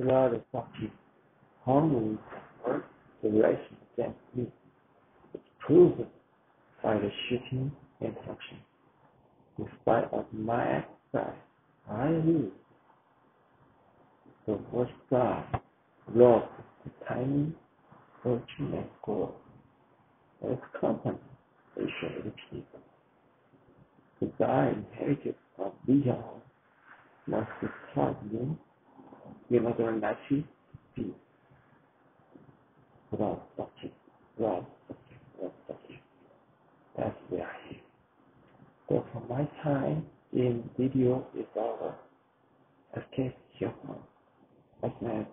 blood sucking, hungry work direction against me. It's proven by the shooting instruction. In spite of my exercise, I lose. The worst guy lost the tiny fortune and. Its company, they the people. The guy inherited from Leon must be taught him another Nazi be without sucking, without sucking, without sucking. That's where I am. So for my time in DDO is over. Escape Human. That's my.